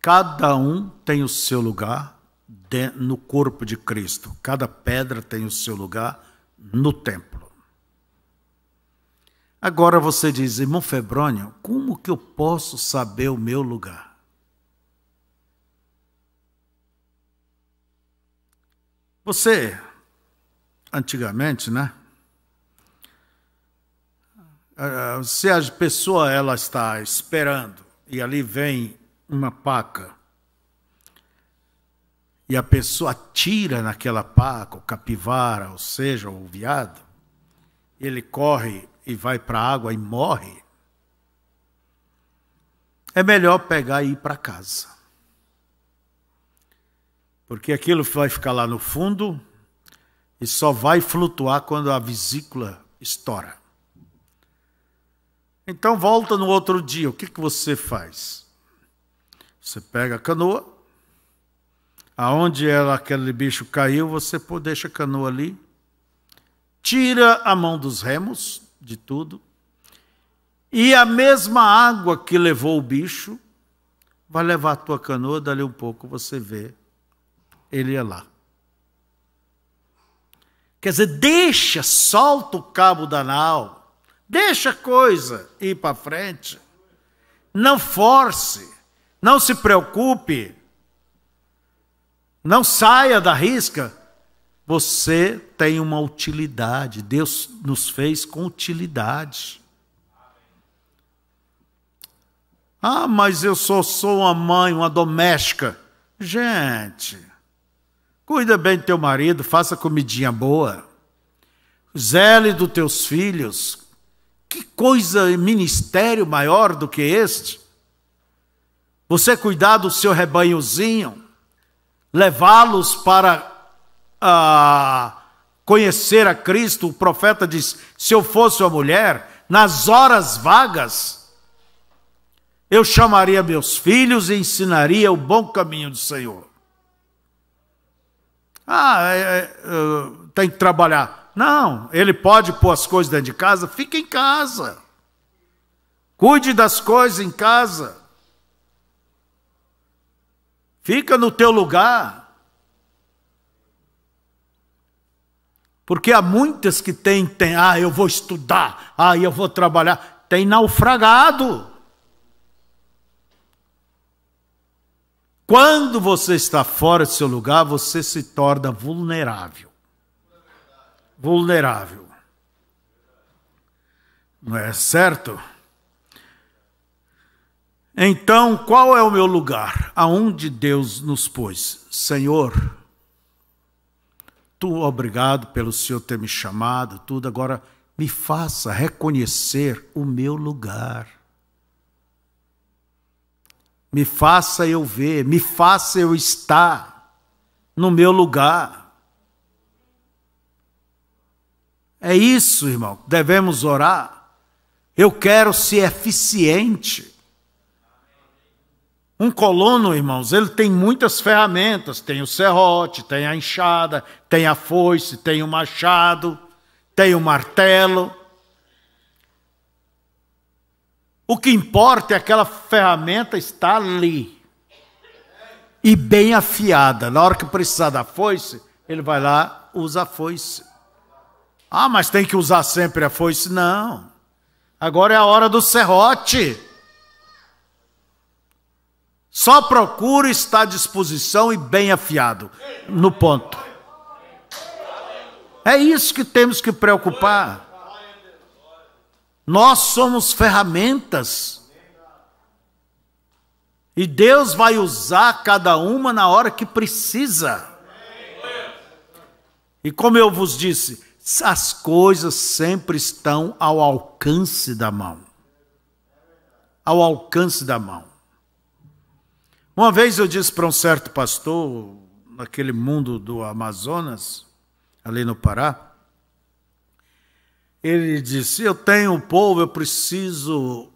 Cada um tem o seu lugar no corpo de Cristo. Cada pedra tem o seu lugar no templo. Agora você diz, irmão Febrônio, como que eu posso saber o meu lugar? Você, antigamente, né? Ah, se a pessoa ela está esperando e ali vem uma paca e a pessoa atira naquela paca, o capivara, ou seja, o viado, ele corre e vai para a água e morre, é melhor pegar e ir para casa. Porque aquilo vai ficar lá no fundo e só vai flutuar quando a vesícula estoura. Então volta no outro dia, o que, que você faz? Você pega a canoa, aonde ela, aquele bicho caiu, você deixa a canoa ali, tira a mão dos remos de tudo, e a mesma água que levou o bicho vai levar a tua canoa, dali um pouco você vê, ele é lá. Quer dizer, deixa, solta o cabo da nau, deixa a coisa ir para frente, não force, não se preocupe, não saia da risca. Você tem uma utilidade. Deus nos fez com utilidade. Ah, mas eu só sou uma mãe, uma doméstica. Gente, cuida bem do teu marido, faça comidinha boa. Zele dos teus filhos. Que coisa, ministério maior do que este? Você cuidar do seu rebanhozinho levá-los para uh, conhecer a Cristo, o profeta diz: se eu fosse uma mulher, nas horas vagas, eu chamaria meus filhos e ensinaria o bom caminho do Senhor. Ah, é, é, tem que trabalhar. Não, ele pode pôr as coisas dentro de casa, fica em casa. Cuide das coisas em casa. Fica no teu lugar. Porque há muitas que têm, têm, ah, eu vou estudar, ah, eu vou trabalhar. Tem naufragado. Quando você está fora do seu lugar, você se torna vulnerável. Vulnerável. Não é certo? Então, qual é o meu lugar? Aonde Deus nos pôs? Senhor, tu obrigado pelo Senhor ter me chamado, tudo, agora me faça reconhecer o meu lugar. Me faça eu ver, me faça eu estar no meu lugar. É isso, irmão, devemos orar. Eu quero ser eficiente. Um colono, irmãos, ele tem muitas ferramentas: tem o serrote, tem a enxada, tem a foice, tem o machado, tem o martelo. O que importa é aquela ferramenta estar ali e bem afiada. Na hora que precisar da foice, ele vai lá, usa a foice. Ah, mas tem que usar sempre a foice? Não. Agora é a hora do serrote. Só procuro estar à disposição e bem afiado no ponto. É isso que temos que preocupar. Nós somos ferramentas. E Deus vai usar cada uma na hora que precisa. E como eu vos disse, as coisas sempre estão ao alcance da mão. Ao alcance da mão. Uma vez eu disse para um certo pastor, naquele mundo do Amazonas, ali no Pará, ele disse: Eu tenho um povo, eu preciso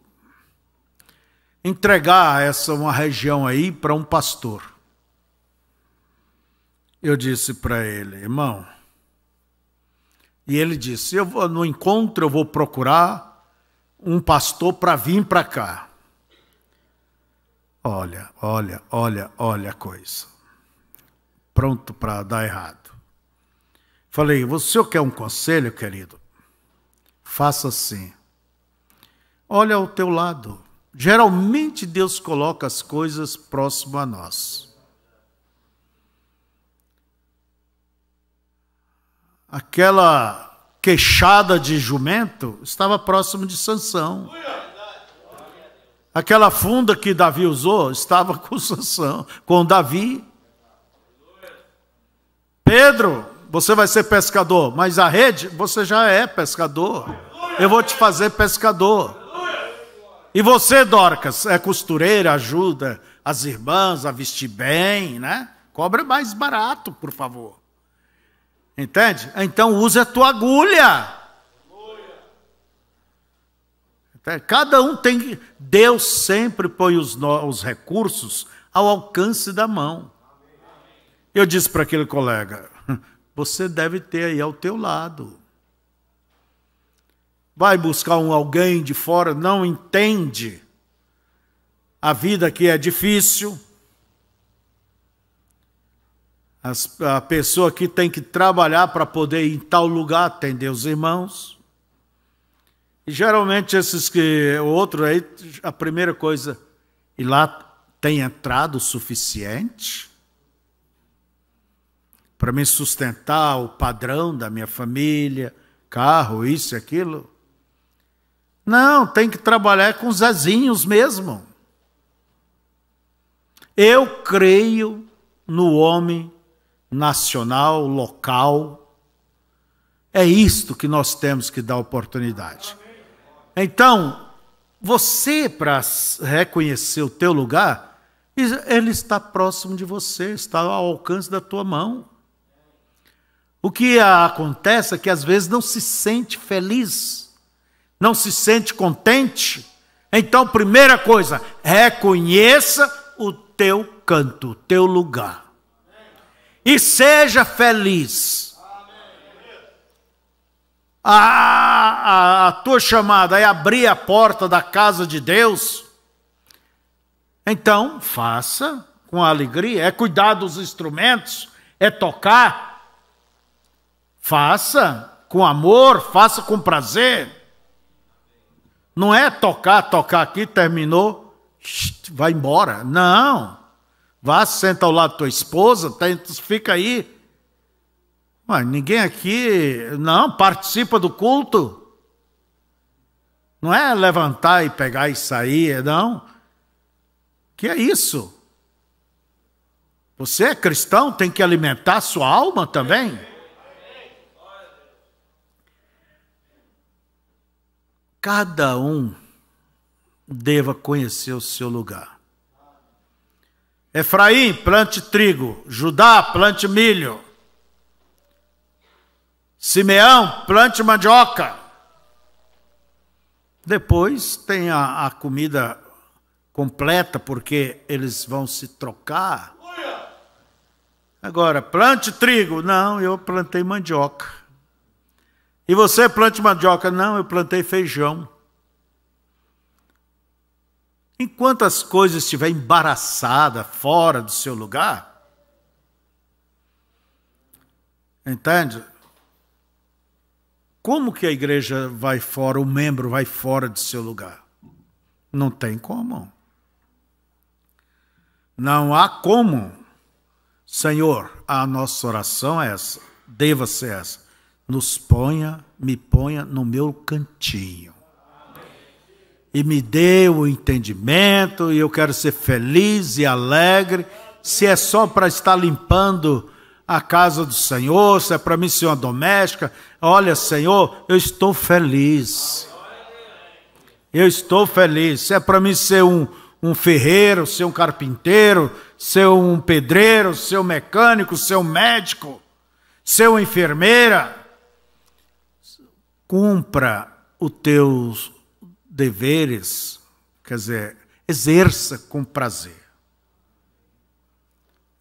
entregar essa uma região aí para um pastor. Eu disse para ele, irmão, e ele disse: Eu vou, no encontro eu vou procurar um pastor para vir para cá. Olha, olha, olha, olha a coisa. Pronto para dar errado. Falei: Você quer um conselho, querido? Faça assim. Olha ao teu lado. Geralmente Deus coloca as coisas próximo a nós. Aquela queixada de jumento estava próximo de Sansão. Aquela funda que Davi usou estava com Sansão, com Davi. Pedro você vai ser pescador, mas a rede, você já é pescador. Eu vou te fazer pescador. E você, Dorcas, é costureira, ajuda as irmãs a vestir bem, né? Cobre mais barato, por favor. Entende? Então use a tua agulha. Cada um tem. Deus sempre põe os, os recursos ao alcance da mão. Eu disse para aquele colega: você deve ter aí ao teu lado. Vai buscar um alguém de fora, não entende a vida que é difícil. a pessoa que tem que trabalhar para poder ir em tal lugar atender os irmãos. E geralmente esses que, o outro aí, a primeira coisa, e lá tem entrado o suficiente? para me sustentar o padrão da minha família, carro, isso e aquilo. Não, tem que trabalhar com os Zezinhos mesmo. Eu creio no homem nacional, local. É isto que nós temos que dar oportunidade. Então, você, para reconhecer o teu lugar, ele está próximo de você, está ao alcance da tua mão. O que acontece é que às vezes não se sente feliz, não se sente contente. Então, primeira coisa, reconheça o teu canto, o teu lugar. E seja feliz. A, a, a tua chamada é abrir a porta da casa de Deus. Então, faça com alegria. É cuidar dos instrumentos, é tocar, Faça com amor, faça com prazer. Não é tocar, tocar aqui, terminou, vai embora. Não. Vá, senta ao lado da tua esposa, fica aí. Mas ninguém aqui, não, participa do culto. Não é levantar e pegar e sair, não. Que é isso? Você é cristão, tem que alimentar sua alma também. cada um deva conhecer o seu lugar. Efraim, plante trigo. Judá, plante milho. Simeão, plante mandioca. Depois tem a, a comida completa, porque eles vão se trocar. Agora, plante trigo. Não, eu plantei mandioca. E você plante mandioca? Não, eu plantei feijão. Enquanto as coisas estiverem embaraçadas, fora do seu lugar, entende? Como que a igreja vai fora, o membro vai fora do seu lugar? Não tem como. Não há como. Senhor, a nossa oração é essa, deva ser essa. Nos ponha, me ponha no meu cantinho. E me dê o entendimento, e eu quero ser feliz e alegre. Se é só para estar limpando a casa do Senhor, se é para mim ser uma doméstica, olha, Senhor, eu estou feliz. Eu estou feliz. Se é para mim ser um, um ferreiro, ser um carpinteiro, ser um pedreiro, ser um mecânico, ser um médico, ser uma enfermeira, cumpra os teus deveres, quer dizer, exerça com prazer.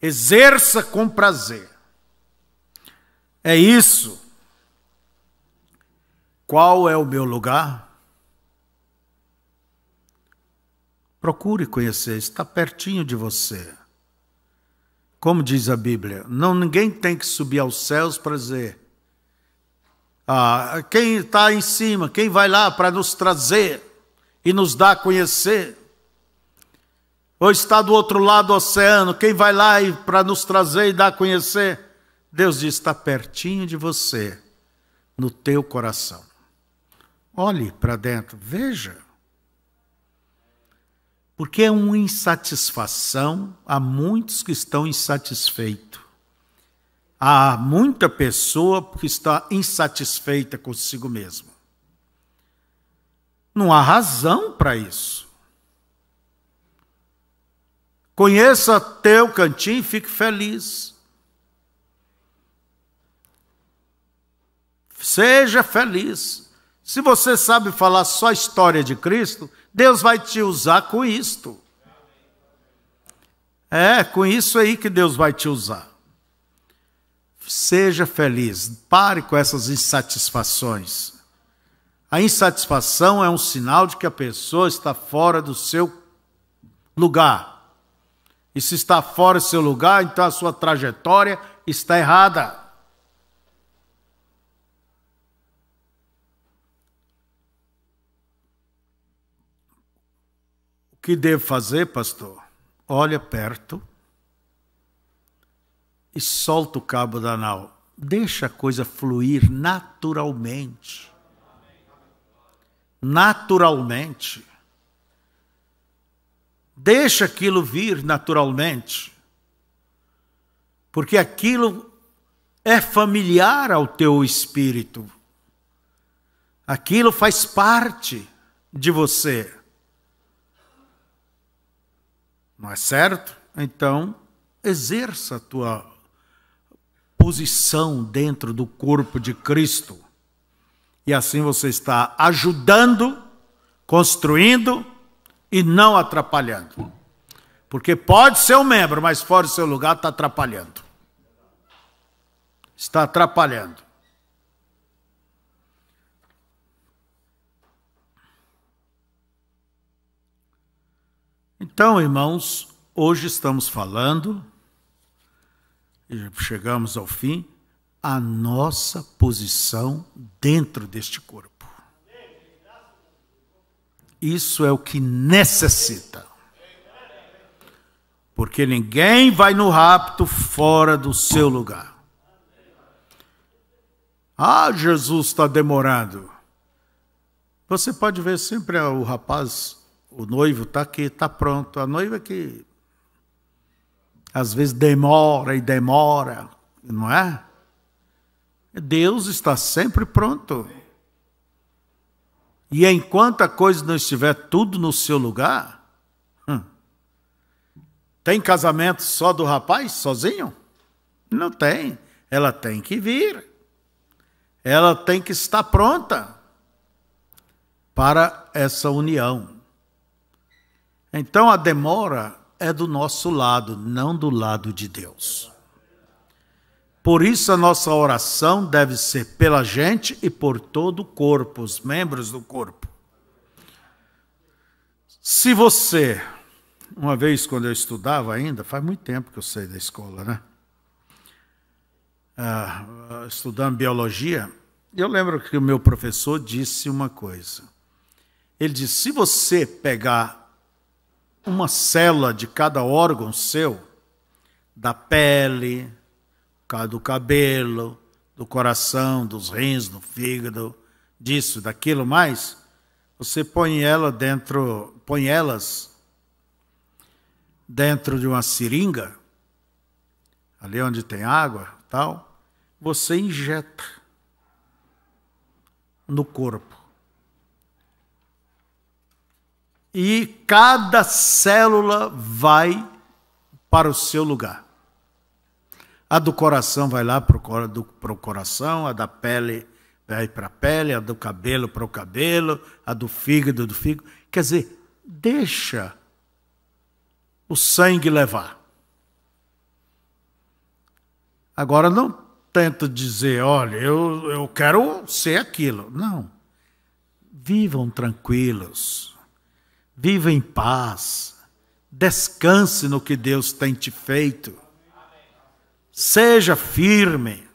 Exerça com prazer. É isso. Qual é o meu lugar? Procure conhecer, está pertinho de você. Como diz a Bíblia, não ninguém tem que subir aos céus para dizer, ah, quem está em cima, quem vai lá para nos trazer e nos dar a conhecer? Ou está do outro lado do oceano, quem vai lá para nos trazer e dar a conhecer? Deus diz: está pertinho de você, no teu coração. Olhe para dentro, veja. Porque é uma insatisfação, há muitos que estão insatisfeitos. Há muita pessoa que está insatisfeita consigo mesmo. Não há razão para isso. Conheça teu cantinho e fique feliz. Seja feliz. Se você sabe falar só a história de Cristo, Deus vai te usar com isto. É, com isso aí que Deus vai te usar. Seja feliz, pare com essas insatisfações. A insatisfação é um sinal de que a pessoa está fora do seu lugar. E se está fora do seu lugar, então a sua trajetória está errada. Que devo fazer, pastor? Olha perto e solta o cabo da nau. Deixa a coisa fluir naturalmente. Naturalmente. Deixa aquilo vir naturalmente. Porque aquilo é familiar ao teu espírito. Aquilo faz parte de você. Não é certo? Então, exerça a tua posição dentro do corpo de Cristo. E assim você está ajudando, construindo e não atrapalhando. Porque pode ser um membro, mas fora do seu lugar está atrapalhando. Está atrapalhando. Então, irmãos, hoje estamos falando, e chegamos ao fim, a nossa posição dentro deste corpo. Isso é o que necessita. Porque ninguém vai no rapto fora do seu lugar. Ah, Jesus está demorando. Você pode ver sempre o rapaz o noivo está aqui, está pronto. A noiva que às vezes demora e demora, não é? Deus está sempre pronto. E enquanto a coisa não estiver tudo no seu lugar, hum, tem casamento só do rapaz, sozinho? Não tem. Ela tem que vir. Ela tem que estar pronta para essa união. Então a demora é do nosso lado, não do lado de Deus. Por isso a nossa oração deve ser pela gente e por todo o corpo, os membros do corpo. Se você, uma vez quando eu estudava ainda, faz muito tempo que eu saí da escola, né? Ah, estudando biologia, eu lembro que o meu professor disse uma coisa. Ele disse: se você pegar uma célula de cada órgão seu, da pele, do cabelo, do coração, dos rins, do fígado, disso, daquilo mais, você põe ela dentro, põe elas dentro de uma seringa, ali onde tem água, tal, você injeta no corpo. E cada célula vai para o seu lugar. A do coração vai lá para o coração, a da pele vai para a pele, a do cabelo para o cabelo, a do fígado do fígado. Quer dizer, deixa o sangue levar. Agora não tenta dizer, olha, eu, eu quero ser aquilo. Não. Vivam tranquilos. Viva em paz. Descanse no que Deus tem te feito. Seja firme.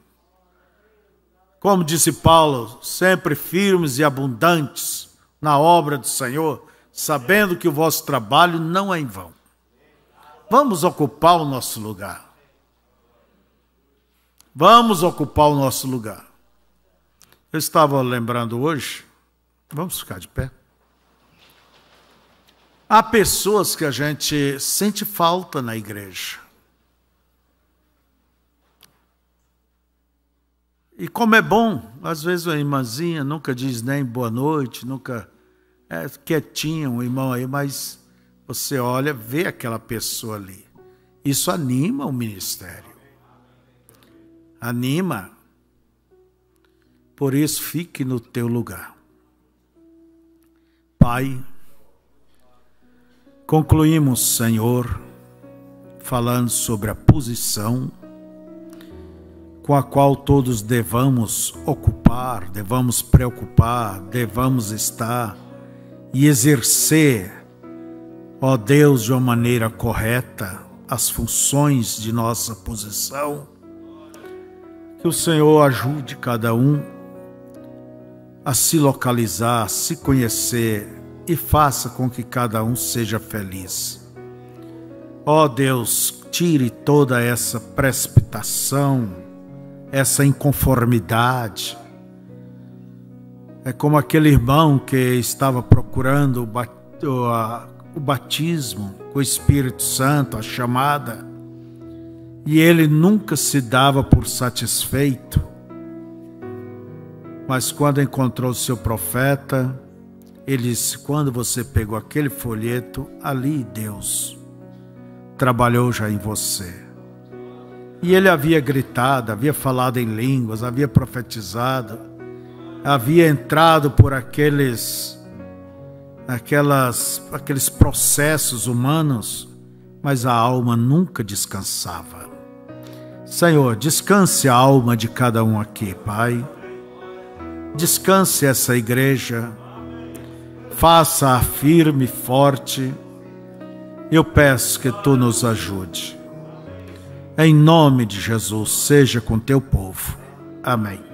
Como disse Paulo, sempre firmes e abundantes na obra do Senhor, sabendo que o vosso trabalho não é em vão. Vamos ocupar o nosso lugar. Vamos ocupar o nosso lugar. Eu estava lembrando hoje, vamos ficar de pé. Há pessoas que a gente sente falta na igreja. E como é bom, às vezes uma irmãzinha nunca diz nem boa noite, nunca é quietinha, um irmão aí, mas você olha, vê aquela pessoa ali. Isso anima o ministério. Anima. Por isso, fique no teu lugar. Pai, concluímos, Senhor, falando sobre a posição com a qual todos devamos ocupar, devamos preocupar, devamos estar e exercer, ó Deus, de uma maneira correta, as funções de nossa posição. Que o Senhor ajude cada um a se localizar, a se conhecer e faça com que cada um seja feliz. Ó Deus, tire toda essa precipitação, essa inconformidade. É como aquele irmão que estava procurando o batismo com o Espírito Santo, a chamada, e ele nunca se dava por satisfeito. Mas quando encontrou seu profeta, ele disse: Quando você pegou aquele folheto, ali Deus trabalhou já em você. E ele havia gritado, havia falado em línguas, havia profetizado, havia entrado por aqueles aquelas aqueles processos humanos, mas a alma nunca descansava. Senhor, descanse a alma de cada um aqui, Pai. Descanse essa igreja. Faça-a firme e forte. Eu peço que tu nos ajude. Em nome de Jesus, seja com teu povo. Amém.